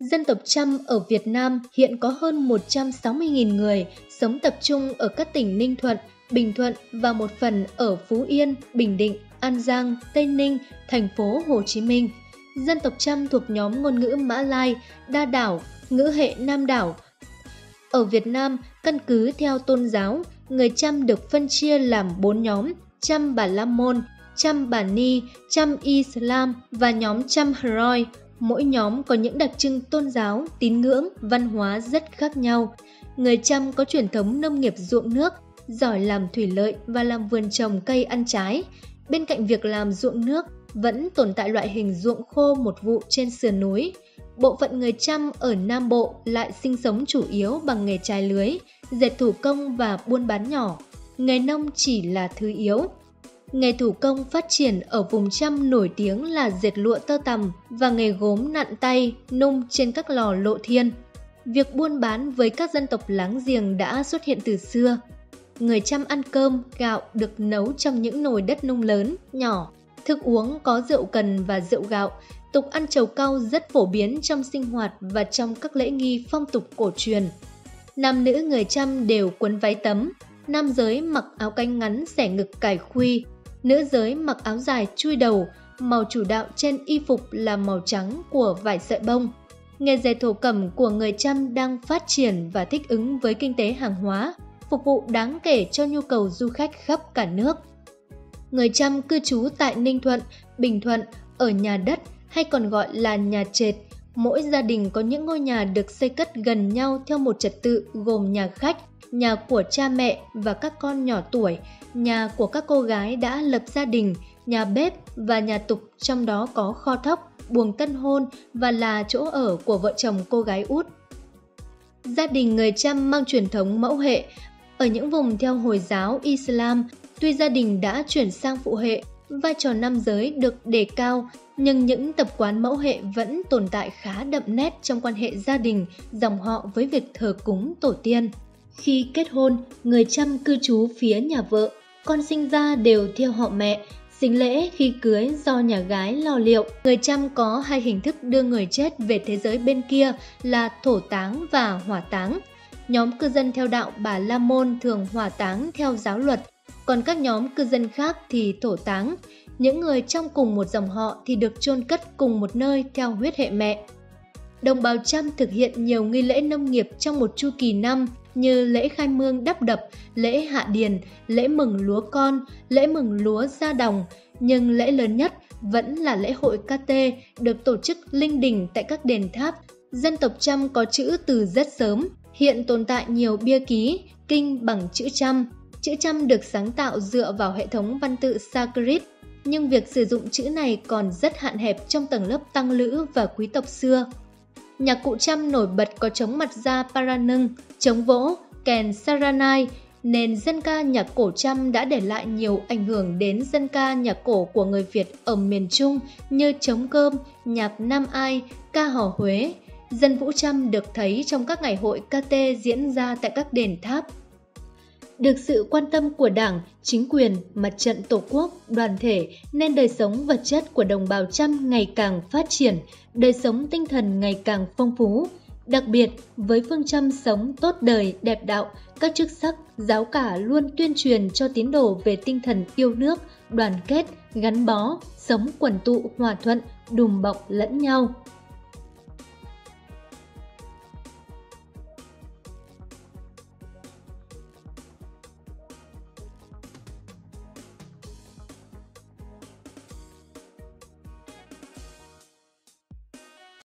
Dân tộc Chăm ở Việt Nam hiện có hơn 160.000 người sống tập trung ở các tỉnh Ninh Thuận, Bình Thuận và một phần ở Phú Yên, Bình Định, An Giang, Tây Ninh, thành phố Hồ Chí Minh. Dân tộc Chăm thuộc nhóm ngôn ngữ Mã Lai, Đa đảo, ngữ hệ Nam đảo. Ở Việt Nam, căn cứ theo tôn giáo, người Chăm được phân chia làm 4 nhóm, Chăm Bà La Môn, Chăm Bà Ni, Chăm Islam và nhóm Chăm Hroi. Mỗi nhóm có những đặc trưng tôn giáo, tín ngưỡng, văn hóa rất khác nhau. Người Chăm có truyền thống nông nghiệp ruộng nước, giỏi làm thủy lợi và làm vườn trồng cây ăn trái. Bên cạnh việc làm ruộng nước, vẫn tồn tại loại hình ruộng khô một vụ trên sườn núi. Bộ phận người Chăm ở Nam Bộ lại sinh sống chủ yếu bằng nghề trái lưới, dệt thủ công và buôn bán nhỏ. Nghề nông chỉ là thứ yếu. Nghề thủ công phát triển ở vùng Chăm nổi tiếng là dệt lụa tơ tằm và nghề gốm nặn tay, nung trên các lò lộ thiên. Việc buôn bán với các dân tộc láng giềng đã xuất hiện từ xưa. Người Chăm ăn cơm, gạo được nấu trong những nồi đất nung lớn, nhỏ. Thức uống có rượu cần và rượu gạo. Tục ăn trầu cau rất phổ biến trong sinh hoạt và trong các lễ nghi phong tục cổ truyền. Nam nữ người Chăm đều quấn váy tấm, nam giới mặc áo cánh ngắn xẻ ngực cài khuy, nữ giới mặc áo dài chui đầu, màu chủ đạo trên y phục là màu trắng của vải sợi bông. Nghề dệt thổ cẩm của người Chăm đang phát triển và thích ứng với kinh tế hàng hóa, phục vụ đáng kể cho nhu cầu du khách khắp cả nước. Người Chăm cư trú tại Ninh Thuận, Bình Thuận, ở nhà đất hay còn gọi là nhà trệt. Mỗi gia đình có những ngôi nhà được xây cất gần nhau theo một trật tự gồm nhà khách, nhà của cha mẹ và các con nhỏ tuổi, nhà của các cô gái đã lập gia đình, nhà bếp và nhà tục trong đó có kho thóc, buồng tân hôn và là chỗ ở của vợ chồng cô gái út. Gia đình người Chăm mang truyền thống mẫu hệ. Ở những vùng theo Hồi giáo Islam, tuy gia đình đã chuyển sang phụ hệ, vai trò nam giới được đề cao, nhưng những tập quán mẫu hệ vẫn tồn tại khá đậm nét trong quan hệ gia đình, dòng họ với việc thờ cúng tổ tiên. Khi kết hôn, người chăm cư trú phía nhà vợ, con sinh ra đều theo họ mẹ, sinh lễ khi cưới do nhà gái lo liệu. Người chăm có hai hình thức đưa người chết về thế giới bên kia là thổ táng và hỏa táng. Nhóm cư dân theo đạo Bà La Môn thường hỏa táng theo giáo luật, còn các nhóm cư dân khác thì thổ táng. Những người trong cùng một dòng họ thì được chôn cất cùng một nơi theo huyết hệ mẹ. Đồng bào Chăm thực hiện nhiều nghi lễ nông nghiệp trong một chu kỳ năm như lễ khai mương đắp đập, lễ hạ điền, lễ mừng lúa con, lễ mừng lúa ra đồng, nhưng lễ lớn nhất vẫn là lễ hội KT được tổ chức linh đình tại các đền tháp. Dân tộc Chăm có chữ từ rất sớm, hiện tồn tại nhiều bia ký, kinh bằng chữ Chăm. Chữ Chăm được sáng tạo dựa vào hệ thống văn tự Sanskrit, nhưng việc sử dụng chữ này còn rất hạn hẹp trong tầng lớp tăng lữ và quý tộc xưa. Nhạc cụ trăm nổi bật có chống mặt da Paranưng, chống vỗ, kèn Saranai, nền dân ca nhạc cổ trăm đã để lại nhiều ảnh hưởng đến dân ca nhạc cổ của người Việt ở miền Trung như chống cơm, nhạc Nam Ai, ca hò Huế. Dân vũ trăm được thấy trong các ngày hội KT diễn ra tại các đền tháp, được sự quan tâm của Đảng, chính quyền, mặt trận Tổ quốc, đoàn thể nên đời sống vật chất của đồng bào Chăm ngày càng phát triển, đời sống tinh thần ngày càng phong phú. Đặc biệt, với phương châm sống tốt đời, đẹp đạo, các chức sắc, giáo cả luôn tuyên truyền cho tín đồ về tinh thần yêu nước, đoàn kết, gắn bó, sống quần tụ, hòa thuận, đùm bọc lẫn nhau.